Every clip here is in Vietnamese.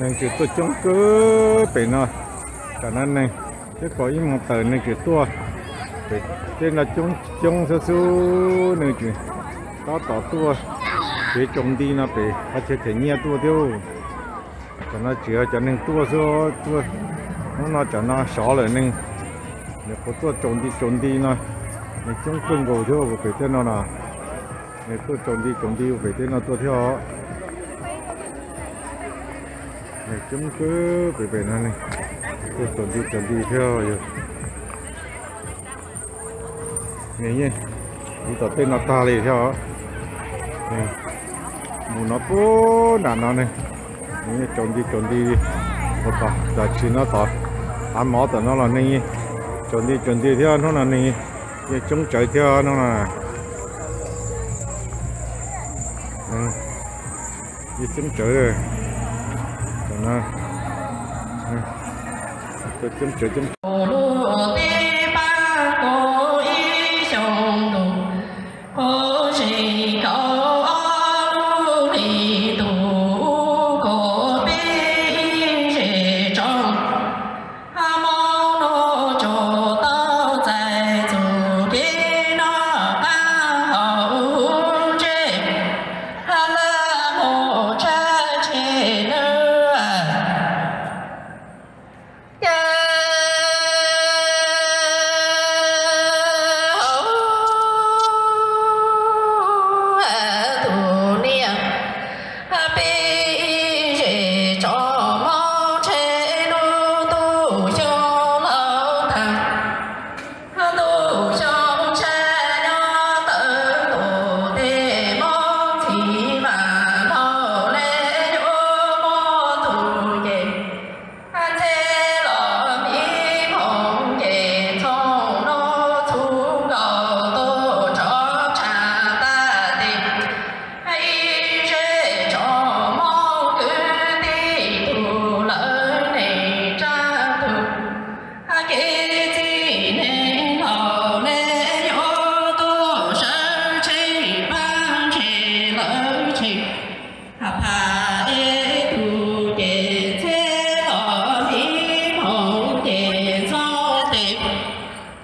nên chỉ tôi chống cứ bị nó cả nên này cái có ý một tờ nên chỉ tua. Bị là chống chống sơ su nên chỉ đó tỏ tua. Bị chống đi nó bị ở trên thể nhẹ tua tiêu. Cho nó chữa cho nên tua số tua. Nó nó cho nó xỏ lại nên nếu có tua chống đi chống đi nó. Nên chống cưng cầu theo phải thế nó là nếu tua chống đi chống đi, phải thế nó tua theo này chúng cứ về bệnh này. Tôi chuẩn bị chuẩn bị theo rồi. Này nhé đi tập tên nó ta đi theo mù nó cố nản nó này. Nhé, chuẩn bị chuẩn bị. Một tập giờ chỉ nó tập ăn mỏ tận nó là này chuẩn bị chuẩn bị theo nó là này nhé. Chúng chạy theo nó là. Đi cái chúng chạy rồi nó Tôi chấm chấm chấm.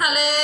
Hallelujah.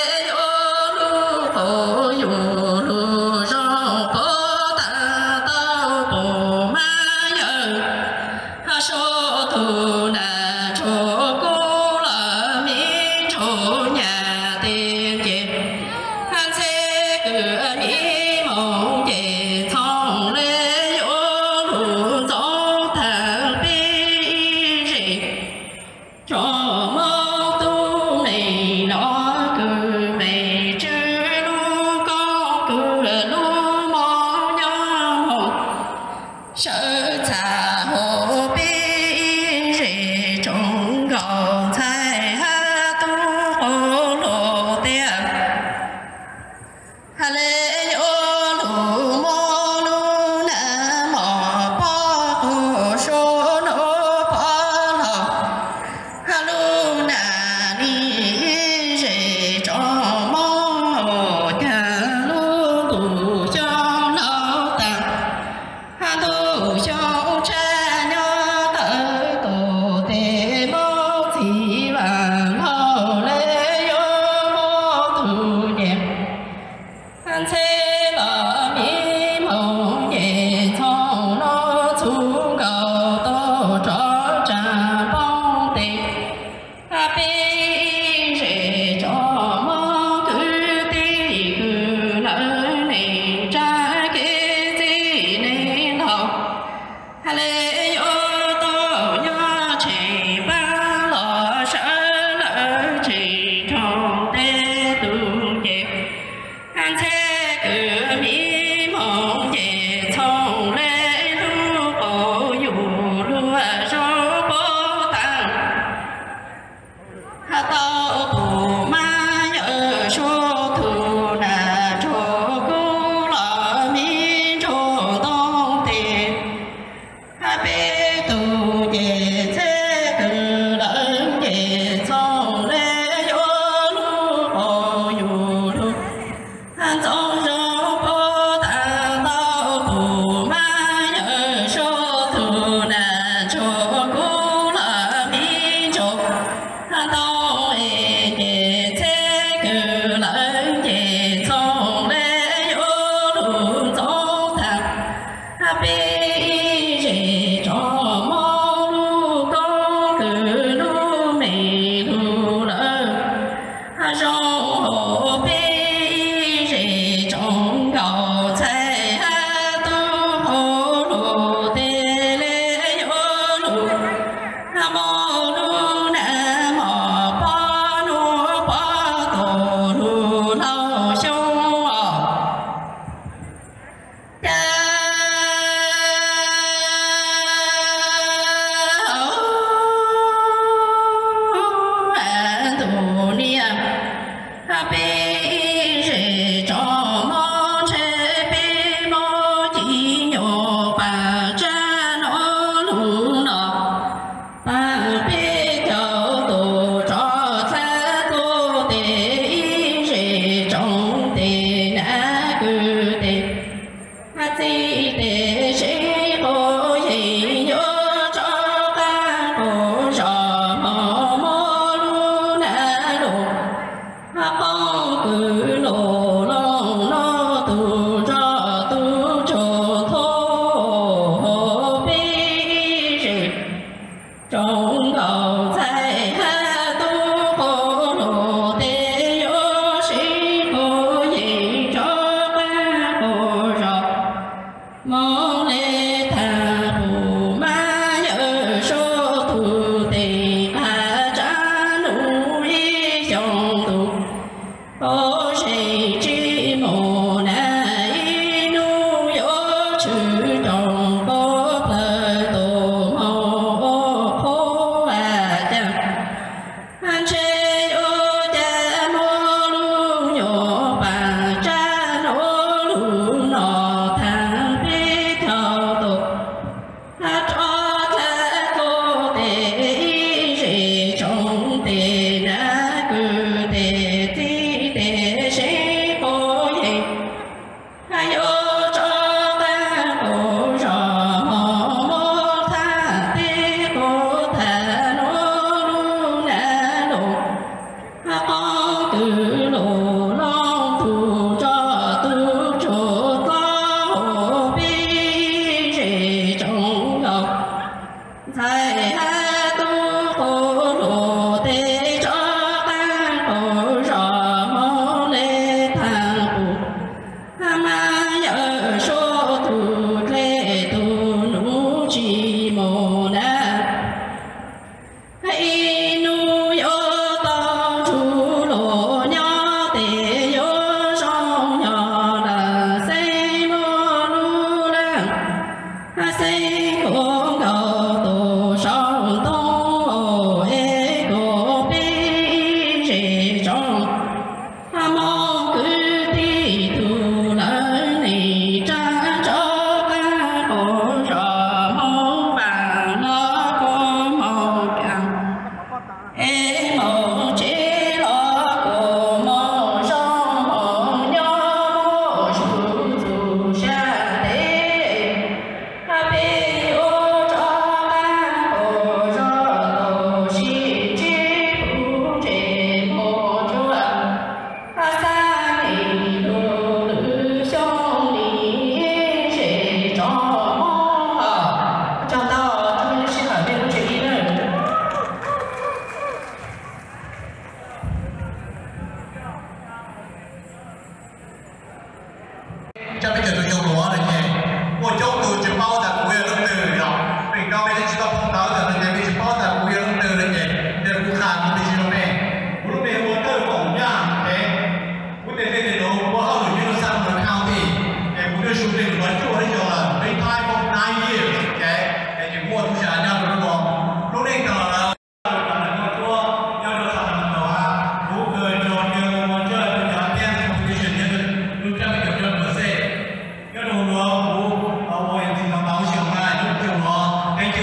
Oh.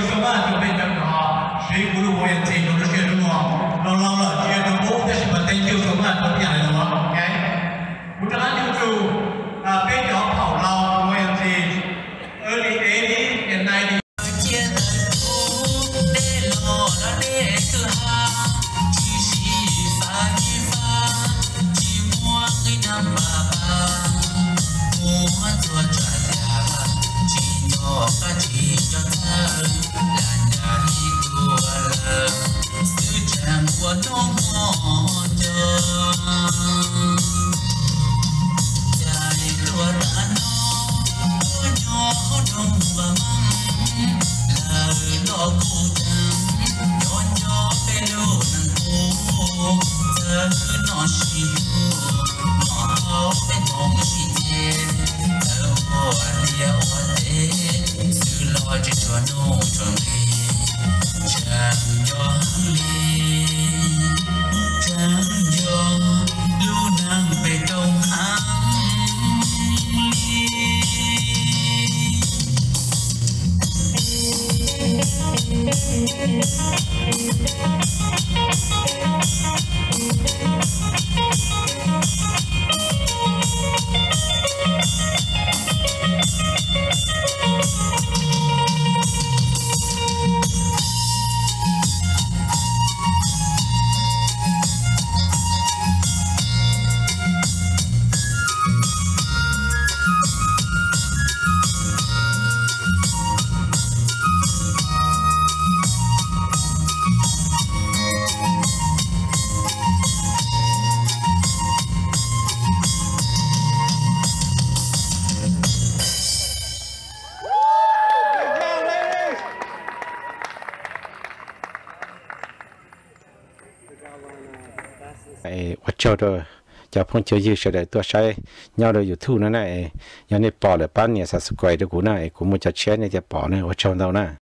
zaman bên trong đó suy của đồ hiện thì nó sẽ đúng không lâu lâu là chia đồng bố để mà tên kêu số mà cũng nhận được ok cũng đã nhiều chủ à bên đó thảo lâu của hiện thì early 80 hiện nay Noshi. cho rồi. Cho phong chơi dư sẽ để tôi sai nhau rồi, dù thu nữa này. Nhau này bỏ lại bán nhà sản xuất quầy đó cũng này cũng một chặt chén này thì bỏ này, ở trong đâu này.